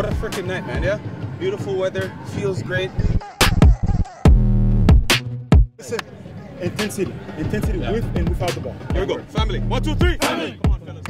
What a freaking night, man. Yeah, beautiful weather, feels great. Listen, intensity, intensity with and without the ball. Here we go, family. One, two, three. Family. Come on, fellas.